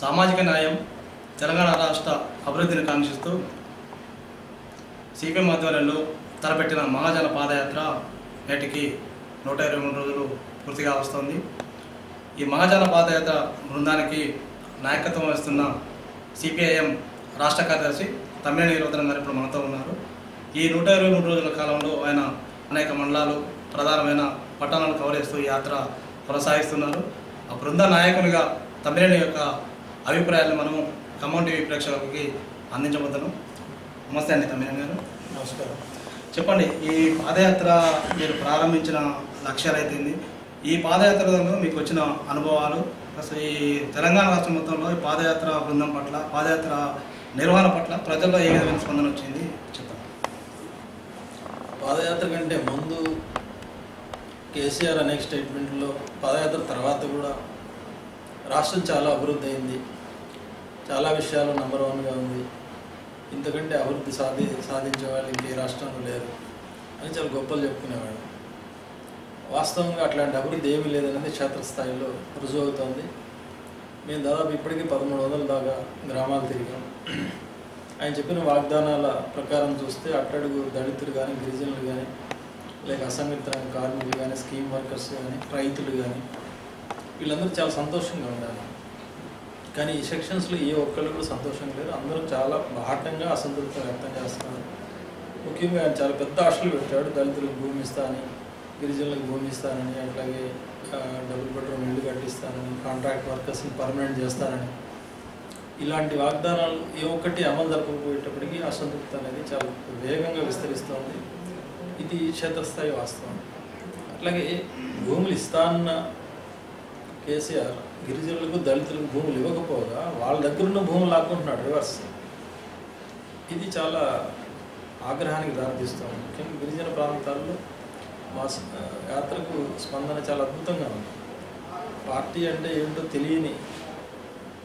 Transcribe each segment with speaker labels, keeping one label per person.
Speaker 1: సామాజిక న్యాయం తెలంగాణ రాష్ట్ర అభివృద్ధిని కాంక్షిస్తూ సిపిఎం ఆధ్వర్యంలో తలపెట్టిన మహాజన పాదయాత్ర నేటికి నూట ఇరవై మూడు రోజులు పూర్తిగా వస్తుంది. ఈ మహాజన పాదయాత్ర బృందానికి నాయకత్వం వహిస్తున్న సిపిఐఎం రాష్ట్ర కార్యదర్శి తమ్మినేని వీరభద్రం గారు ఇప్పుడు మనతో ఉన్నారు. ఈ నూట ఇరవై మూడు రోజుల కాలంలో ఆయన అనేక మండలాలు ప్రధానమైన పట్టణాలను కవర్ చేస్తూ ఈ యాత్ర కొనసాగిస్తున్నారు. ఆ బృంద నాయకునిగా తమ్మినేని యొక్క అభిప్రాయాలను మనము ఖమ్మం టీవీ ప్రేక్షకులకి అందించబోతున్నాం. నమస్తే అండి తమ్మినేని గారు.
Speaker 2: నమస్కారం.
Speaker 1: చెప్పండి ఈ పాదయాత్ర మీరు ప్రారంభించిన లక్ష్యాలు అయితేంది ఈ పాదయాత్రలో మీకు వచ్చిన అనుభవాలు అసలు ఈ తెలంగాణ రాష్ట్రం మొత్తంలో ఈ పాదయాత్ర బృందం పట్ల పాదయాత్ర నిర్వహణ పట్ల ప్రజల్లో ఏ విధమైన స్పందన వచ్చింది? చెప్పండి.
Speaker 2: పాదయాత్ర కంటే ముందు కేసీఆర్ అనేక స్టేట్మెంట్లో పాదయాత్ర తర్వాత కూడా రాష్ట్రం చాలా అభివృద్ధి అయింది. చాలా విషయాలు నెంబర్ వన్గా ఉంది. ఇంతకంటే అభివృద్ధి సాధి సాధించే వాళ్ళు ఇంకే రాష్ట్రంలో లేరు అని చాలా గొప్పలు చెప్పుకునేవాడు వాస్తవంగా అట్లాంటి అభివృద్ధి ఏమీ లేదనేది క్షేత్రస్థాయిలో రుజువు అవుతోంది. మేము దాదాపు ఇప్పటికీ పదమూడు వందల దాకా గ్రామాలు తిరిగాం. ఆయన చెప్పిన వాగ్దానాల ప్రకారం చూస్తే అట్టడుగు దళితులు కానీ గిరిజనులు కానీ లేక అసంఘటిత కార్మికులు కానీ స్కీమ్ వర్కర్స్ కానీ రైతులు కానీ వీళ్ళందరూ చాలా సంతోషంగా ఉండాలి. కానీ ఈ సెక్షన్స్లో ఏ ఒక్కళ్ళు కూడా సంతోషం లేరు. అందరూ చాలా బాహటంగా అసంతృప్తి వ్యక్తం చేస్తున్నారు. ముఖ్యంగా ఆయన చాలా పెద్ద ఆశలు పెట్టాడు. దళితులకు భూమి ఇస్తానని గిరిజనులకు భూమి ఇస్తానని అట్లాగే డబుల్ బెడ్రూమ్ ఇల్లు కట్టిస్తానని కాంట్రాక్ట్ వర్కర్స్ని పర్మనెంట్ చేస్తానని. ఇలాంటి వాగ్దానాలు ఏ ఒక్కటి అమలు జరపకపోయేటప్పటికీ అసంతృప్తి అనేది చాలా వేగంగా విస్తరిస్తోంది. ఇది క్షేత్రస్థాయి వాస్తవం. అట్లాగే భూములు ఇస్తాన్న కేసీఆర్ గిరిజనులకు దళితులకు భూములు ఇవ్వకపోగా వాళ్ళ దగ్గర ఉన్న భూములు లాక్కుంటున్నాడు రివర్స్. ఇది చాలా ఆగ్రహానికి దారితీస్తుంది ముఖ్యంగా గిరిజన ప్రాంతాల్లో మా యాత్రకు స్పందన చాలా అద్భుతంగా ఉంది. పార్టీ అంటే ఏంటో తెలియని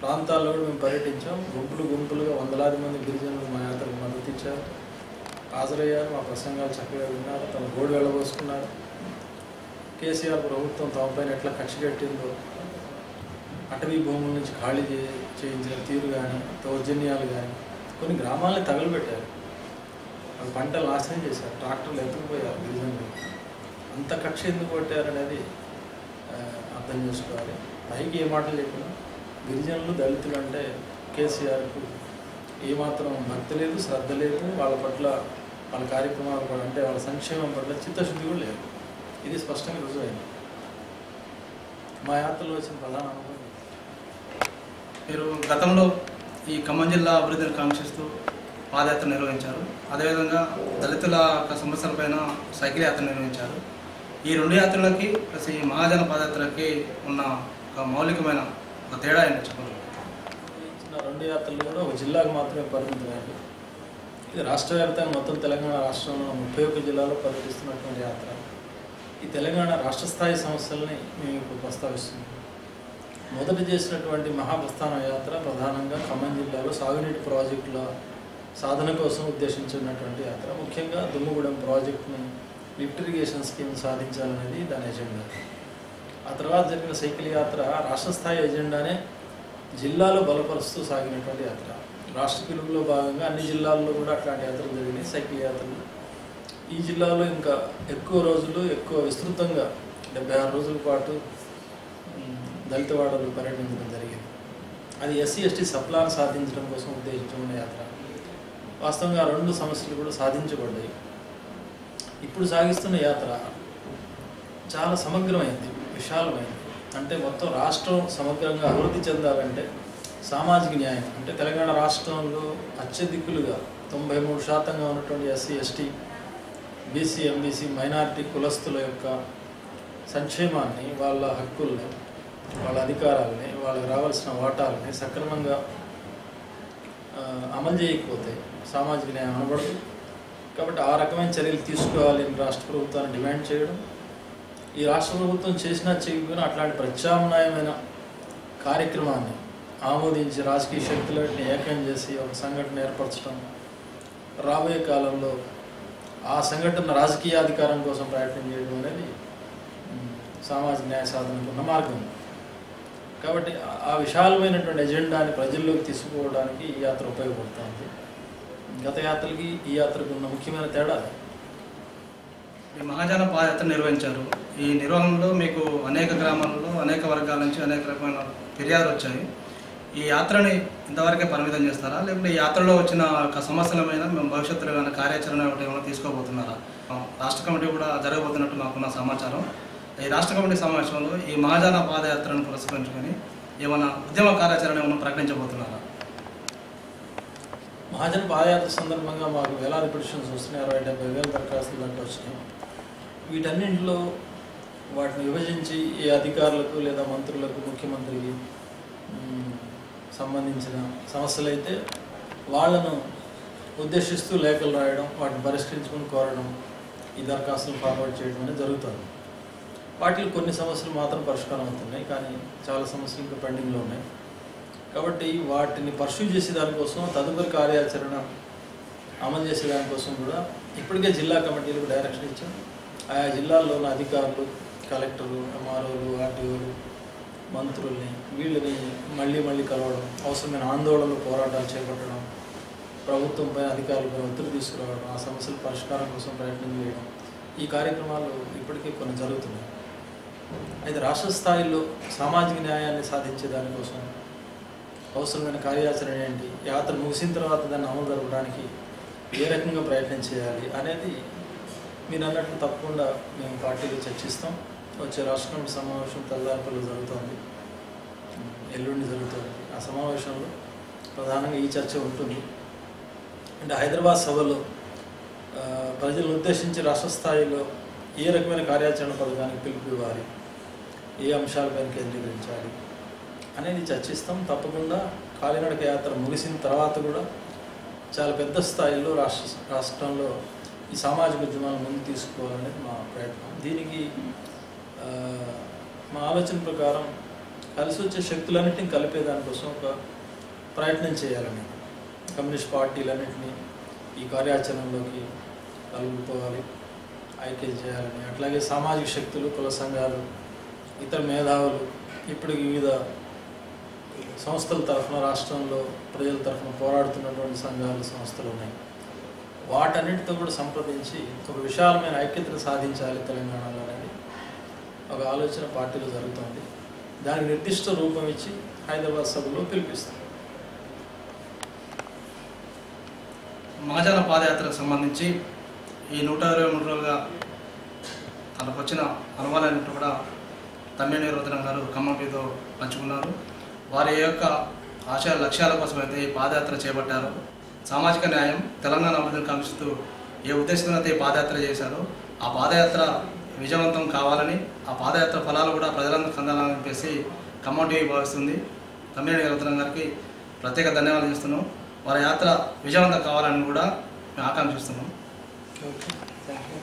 Speaker 2: ప్రాంతాల్లో కూడా మేము పర్యటించాం. గుంపులు గుంపులుగా వందలాది మంది గిరిజనులు మా యాత్రకు మద్దతు ఇచ్చారు. హాజరయ్యారు. మా ప్రసంగాలు చక్కగా విన్నారు. తమ గోడు వెళ్ళబోసుకున్నారు. కేసీఆర్ ప్రభుత్వం తమపైన ఎట్లా ఖర్చు పెట్టిందో అటవీ భూముల నుంచి ఖాళీ చే చేయించిన తీరు కానీ దౌర్జన్యాలు కానీ కొన్ని గ్రామాలని తగలబెట్టారు. అవి పంటలు నాశనం చేశారు ట్రాక్టర్లు ఎత్తుకుపోయారు గిరిజనులు అంత కక్ష ఎందుకు కొట్టారనేది అర్థం చేసుకోవాలి. పైకి ఏ మాటలు చెప్పినా గిరిజనులు దళితులు అంటే కేసీఆర్కు ఏమాత్రం భక్తి లేదు శ్రద్ధ లేదు. వాళ్ళ పట్ల వాళ్ళ కార్యక్రమాల పట్ల అంటే వాళ్ళ సంక్షేమం పట్ల చిత్తశుద్ధి కూడా లేదు. ఇది స్పష్టంగా రుజువైంది. మా యాత్రలో వచ్చిన ప్రధాన అనుభవం
Speaker 1: మీరు గతంలో ఈ ఖమ్మం జిల్లా అభివృద్ధిని కాంక్షిస్తూ పాదయాత్ర నిర్వహించారు. అదేవిధంగా దళితుల యొక్క సమస్యలపైన సైకిల్ యాత్ర నిర్వహించారు. ఈ రెండు యాత్రలకి ప్లస్ ఈ మహాజన పాదయాత్రకి ఉన్న ఒక మౌలికమైన ఒక తేడా ఏంటో చెప్పండి
Speaker 2: ఇచ్చిన రెండు యాత్రలు కూడా ఒక జిల్లాకు మాత్రమే పరిమితమైనవి. ఇది రాష్ట్ర వ్యాప్తంగా మొత్తం తెలంగాణ రాష్ట్రంలో ముప్పై ఒక్క జిల్లాలో పర్యటిస్తున్నటువంటి యాత్ర. ఈ తెలంగాణ రాష్ట్ర స్థాయి సమస్యల్ని మేము ఇప్పుడు ప్రస్తావిస్తున్నాం. మొదట చేసినటువంటి మహాప్రస్థాన యాత్ర ప్రధానంగా ఖమ్మం జిల్లాలో సాగునీటి ప్రాజెక్టుల సాధన కోసం ఉద్దేశించినటువంటి యాత్ర. ముఖ్యంగా దుమ్ముగూడెం ప్రాజెక్టుని లిఫ్ట్ ఇరిగేషన్ స్కీమ్ సాధించాలనేది దాని ఎజెండా. ఆ తర్వాత జరిగిన సైకిల్ యాత్ర రాష్ట్ర స్థాయి ఎజెండానే జిల్లాలో బలపరుస్తూ సాగినటువంటి యాత్ర. రాష్ట్ర పిలుపులో భాగంగా అన్ని జిల్లాల్లో కూడా అట్లాంటి యాత్రలు జరిగినాయి. సైకిల్ యాత్రలు ఈ జిల్లాలో ఇంకా ఎక్కువ రోజులు ఎక్కువ విస్తృతంగా డెబ్బై ఆరు రోజుల పాటు దళితవాడలు దళిత వాడలు పర్యటించడం జరిగింది. అది ఎస్సీ ఎస్టీ సప్లాన్ సాధించడం కోసం ఉద్దేశించిన యాత్ర. వాస్తవంగా రెండు సమస్యలు కూడా సాధించబడ్డాయి. ఇప్పుడు సాగిస్తున్న యాత్ర చాలా సమగ్రమైంది విశాలమైంది. అంటే మొత్తం రాష్ట్రం సమగ్రంగా అభివృద్ధి చెందాలంటే సామాజిక న్యాయం. అంటే తెలంగాణ రాష్ట్రంలో అత్యధికులుగా తొంభై మూడు శాతంగా ఉన్నటువంటి SC ST BC MBC minority కులస్తుల యొక్క సంక్షేమాన్ని వాళ్ళ హక్కుల్ని వాళ్ళ అధికారాలని వాళ్ళకి రావాల్సిన వాటాలని సక్రమంగా అమలు చేయకపోతే సామాజిక న్యాయం అనబడదు. కాబట్టి ఆ రకమైన చర్యలు తీసుకోవాలి అని రాష్ట్ర ప్రభుత్వాన్ని డిమాండ్ చేయడం. ఈ రాష్ట్ర ప్రభుత్వం చేసినా చేయకపోయినా అట్లాంటి ప్రత్యామ్నాయమైన కార్యక్రమాన్ని ఆమోదించి రాజకీయ శక్తులన్నింటినీ ఏకం చేసి ఒక సంఘటన ఏర్పరచడం రాబోయే కాలంలో ఆ సంఘటన రాజకీయ అధికారం కోసం ప్రయత్నం చేయడం అనేది సామాజిక న్యాయ సాధనకు ఉన్న మార్గం. కాబట్టి ఆ- విశాలమైనటువంటి ఎజెండాని ప్రజల్లోకి తీసుకుపోవడానికి ఈ యాత్ర ఉపయోగపడుతుంది. గత యాత్రలకి ఈ యాత్రకు ఉన్న ముఖ్యమైన తేడా
Speaker 1: ఈ మహాజన పాదయాత్ర నిర్వహించారు. ఈ నిర్వహణలో మీకు అనేక గ్రామాలలో అనేక వర్గాల నుంచి అనేక రకమైన ఫిర్యాదులు వచ్చాయి. ఈ యాత్రని ఇంతవరకే పరిమితం చేస్తారా? లేకుంటే ఈ యాత్రలో వచ్చిన ఒక సమస్యల మీద మేము భవిష్యత్తులో ఏమైనా కార్యాచరణ ఏమైనా తీసుకోబోతున్నారా? రాష్ట్ర కమిటీ కూడా జరగబోతున్నట్టు మాకున్న సమాచారం. ఈ రాష్ట్ర కమిటీ సమావేశంలో ఈ మహాజాన పాదయాత్రను పురస్కరించుకొని ఏమైనా ఉద్యమ కార్యాచరణ ఏమైనా ప్రకటించబోతున్నారా?
Speaker 2: మహాజన్ పాదయాత్ర సందర్భంగా మాకు వేలాది పిటిషన్స్ వస్తున్నాయి. అరవై డెబ్బై వేల దరఖాస్తులు దాంట్లో వచ్చినాయి. వీటన్నింటిలో వాటిని విభజించి ఏ అధికారులకు లేదా మంత్రులకు ముఖ్యమంత్రికి సంబంధించిన సమస్యలు అయితే వాళ్ళను ఉద్దేశిస్తూ లేఖలు రాయడం వాటిని పరిష్కరించుకొని కోరడం ఈ దరఖాస్తులు ఫార్వర్డ్ చేయడం అనేది జరుగుతుంది. వాటిలో కొన్ని సమస్యలు మాత్రం పరిష్కారం అవుతున్నాయి కానీ చాలా సమస్యలు ఇంకా పెండింగ్లో ఉన్నాయి. కాబట్టి వాటిని పర్సూ చేసే దానికోసం తదుపరి కార్యాచరణ అమలు చేసే దానికోసం కూడా ఇప్పటికే జిల్లా కమిటీలకు డైరెక్షన్ ఇచ్చాం. ఆయా జిల్లాల్లో ఉన్న అధికారులు కలెక్టర్లు ఎంఆర్ఓలు ఆర్టీఓలు మంత్రుల్ని వీళ్ళని మళ్ళీ మళ్ళీ కలవడం అవసరమైన ఆందోళనలు పోరాటాలు చేపట్టడం ప్రభుత్వంపై అధికారులపై ఒత్తిడి తీసుకురావడం ఆ సమస్యల పరిష్కారం కోసం ప్రయత్నం చేయడం ఈ కార్యక్రమాలు ఇప్పటికీ కొన్ని జరుగుతున్నాయి. అయితే రాష్ట్ర స్థాయిలో సామాజిక న్యాయాన్ని సాధించే దానికోసం అవసరమైన కార్యాచరణ ఏంటి? యాత్ర ముగిసిన తర్వాత దాన్ని అమలు జరపడానికి ఏ రకంగా ప్రయత్నం చేయాలి అనేది మీరు అన్నట్లు తప్పకుండా మేము పార్టీలో చర్చిస్తాం. వచ్చే రాష్ట్ర సమావేశం తెల్లారిపల్లి జరుగుతోంది. ఎల్లుండి జరుగుతుంది. ఆ సమావేశంలో ప్రధానంగా ఈ చర్చ ఉంటుంది. అంటే హైదరాబాద్ సభలో ప్రజలను ఉద్దేశించి రాష్ట్ర స్థాయిలో ఏ రకమైన కార్యాచరణ పథకానికి పిలుపు ఇవ్వాలి? ఏ అంశాలపైన కేంద్రీకరించాలి? అనేది చర్చిస్తాం. తప్పకుండా కాలినడక యాత్ర ముగిసిన తర్వాత కూడా చాలా పెద్ద స్థాయిలో రాష్ట్ర రాష్ట్రంలో ఈ సామాజిక ఉద్యమాలను ముందు తీసుకోవాలనేది మా ప్రయత్నం. దీనికి మా ఆలోచన ప్రకారం కలిసి వచ్చే శక్తులన్నింటినీ కలిపే దానికోసం ఒక ప్రయత్నం చేయాలని కమ్యూనిస్ట్ పార్టీలన్నింటినీ ఈ కార్యాచరణలోకి కలుపుకోవాలి ఐక్యం చేయాలని. అట్లాగే సామాజిక శక్తులు కుల సంఘాలు ఇతర మేధావులు ఇప్పుడు వివిధ సంస్థల తరఫున రాష్ట్రంలో ప్రజల తరఫున పోరాడుతున్నటువంటి సంఘాలు సంస్థలు ఉన్నాయి. వాటన్నిటితో కూడా సంప్రదించి ఒక విశాలమైన ఐక్యతను సాధించాలి తెలంగాణలో అనేది ఒక ఆలోచన పార్టీలో జరుగుతుంది. దానికి నిర్దిష్ట రూపం ఇచ్చి హైదరాబాద్ సభలో పిలిపిస్తారు.
Speaker 1: మహాజన పాదయాత్రకు సంబంధించి ఈ నూట ఇరవై మూడు రోజులుగా తనకు వచ్చిన అనుభవాలన్నింటి కూడా తమ్మినేని రతనం గారు ఖమ్మంపితో పంచుకున్నారు. వారి యొక్క ఆశయ లక్ష్యాల కోసం అయితే ఈ పాదయాత్ర చేపట్టారు. సామాజిక న్యాయం తెలంగాణ అభివృద్ధిని కాంక్షిస్తూ ఏ ఉద్దేశంతో అయితే ఈ పాదయాత్ర చేశారో ఆ పాదయాత్ర విజయవంతం కావాలని ఆ పాదయాత్ర ఫలాలు కూడా ప్రజలందరూ అందాలని చెప్పేసి ఖమ్మం టీవీ భావిస్తుంది. తమ్మినేని రతనం గారికి ప్రత్యేక ధన్యవాదాలు చేస్తున్నాం. వారి యాత్ర విజయవంతం కావాలని కూడా మేము ఆకాంక్షిస్తున్నాం.
Speaker 2: Okay thank you